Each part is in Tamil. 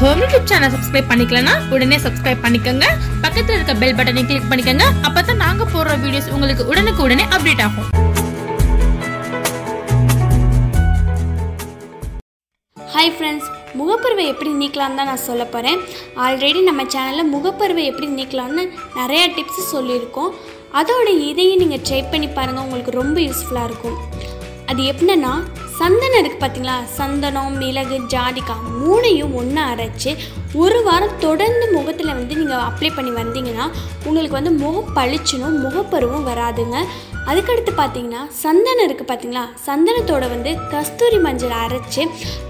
ஹோம் யூடியூப் சேனல் சப்ஸ்கிரைப் பண்ணிக்கலனா உடனே சப்ஸ்கிரைப் பண்ணிக்கோங்க. பக்கத்தில் இருக்க பெல் பட்டனை கிளிக் பண்ணிக்கோங்க. அப்பதான் நாங்க போடுற வீடியோஸ் உங்களுக்கு உடனுக்கு உடனே அப்டேட் ஆகும். ஹாய் ஃப்ரெண்ட்ஸ் முகப்பருவை எப்படி நீக்கலாம்னு தான் நான் சொல்ல போகிறேன் ஆல்ரெடி நம்ம சேனலில் முகப்பருவை எப்படி நீக்கலாம்னு நிறையா டிப்ஸ் சொல்லியிருக்கோம். அதோட இதையும் நீங்கள் ட்ரை பண்ணி பாருங்கள் உங்களுக்கு ரொம்ப யூஸ்ஃபுல்லாக இருக்கும். அது எப்படின்னா சந்தனம் இருக்குது பார்த்தீங்களா சந்தனம் மிளகு ஜாதிக்காய் மூணையும் ஒன்றா அரைச்சி ஒரு வாரம் தொடர்ந்து முகத்தில் வந்து நீங்கள் அப்ளை பண்ணி வந்தீங்கன்னா உங்களுக்கு வந்து முகம் பளிச்சணும் முகப்பருவும் வராதுங்க. அதுக்கடுத்து பார்த்தீங்கன்னா சந்தனம் இருக்குது பார்த்தீங்களா சந்தனத்தோட வந்து கஸ்தூரி மஞ்சள் அரைச்சி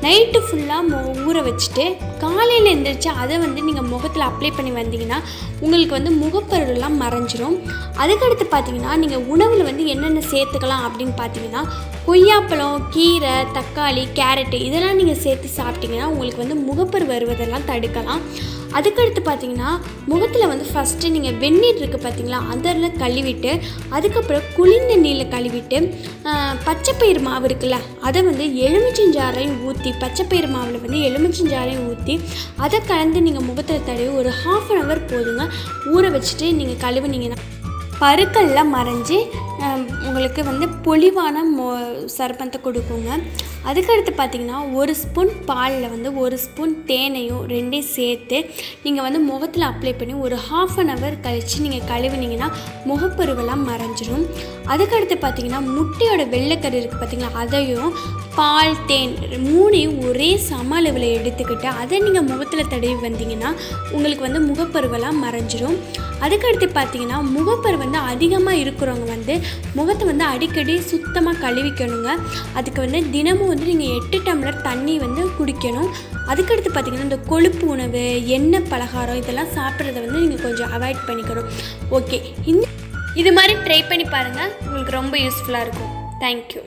நைட்டு ஃபுல்லாக ஊற வச்சுட்டு காலையில் எழுந்திரிச்சு அதை வந்து நீங்கள் முகத்தில் அப்ளை பண்ணி வந்தீங்கன்னா உங்களுக்கு வந்து முகப்பருவெல்லாம் மறைஞ்சிரும். அதுக்கடுத்து பார்த்தீங்கன்னா நீங்கள் உணவில் வந்து என்னென்ன சேர்த்துக்கலாம் அப்படின்னு பார்த்தீங்கன்னா கொய்யாப்பழம் கீரை தக்காளி கேரட்டு இதெல்லாம் நீங்கள் சேர்த்து சாப்பிட்டீங்கன்னா உங்களுக்கு வந்து முகப்பர் வருவதெல்லாம் தடுக்கலாம். அதுக்கடுத்து பார்த்தீங்கன்னா முகத்தில் வந்து ஃபஸ்ட்டு நீங்கள் வெந்நீர் இருக்குது பார்த்தீங்களா அதில் கழுவிட்டு அதுக்கப்புறம் குளிர்ந்த நீரில் கழுவிட்டு பச்சைப்பயிறு மாவு இருக்குல்ல அதை வந்து எலுமிச்சஞ்சாரையும் ஊற்றி பச்சைப்பயிறு மாவில் வந்து எலுமிச்சஞ்சாரையும் ஊற்றி அதை கலந்து நீங்கள் முகத்தில் தடவி ஒரு ஹாஃப் அன் ஹவர் போதுங்க. ஊற வச்சுட்டு நீங்கள் கழுவுனீங்கன்னா பருக்கள்லாம் மறைஞ்சி உங்களுக்கு வந்து பொலிவான மொ சர்பத்தை கொடுக்குங்க. அதுக்கடுத்து பார்த்தீங்கன்னா ஒரு ஸ்பூன் பாலில் வந்து ஒரு ஸ்பூன் தேனையும் ரெண்டையும் சேர்த்து நீங்கள் வந்து முகத்தில் அப்ளை பண்ணி ஒரு ஹாஃப் அன் ஹவர் கழித்து நீங்கள் கழுவுனீங்கன்னா முகப்பருவெல்லாம் மறைஞ்சிடும் அதுக்கடுத்து பார்த்தீங்கன்னா முட்டையோட வெள்ளைக்கரு இருக்குது பார்த்தீங்களா அதையும் பால் தேன் மூணையும் ஒரே சம அளவில் எடுத்துக்கிட்டு அதை நீங்கள் முகத்தில் தடவி வந்தீங்கன்னா உங்களுக்கு வந்து முகப்பருவெல்லாம் மறைஞ்சிரும். அதுக்கடுத்து பார்த்தீங்கன்னா முகப்பரு வந்து அதிகமாக இருக்கிறவங்க வந்து முகத்தை வந்து அடிக்கடி சுத்தமாக கழுவிக்கணுங்க. அதுக்கு வந்து தினமும் வந்து நீங்கள் எட்டு டம்ளர் தண்ணி வந்து குடிக்கணும். அதுக்கடுத்து பார்த்தீங்கன்னா இந்த கொழுப்பு உணவு எண்ணெய் பலகாரம் இதெல்லாம் சாப்பிட்றத வந்து நீங்கள் கொஞ்சம் அவாய்ட் பண்ணிக்கணும். ஓகே இந்த இது மாதிரி ட்ரை பண்ணி பாருங்கள் உங்களுக்கு ரொம்ப யூஸ்ஃபுல்லாக இருக்கும். தேங்க்யூ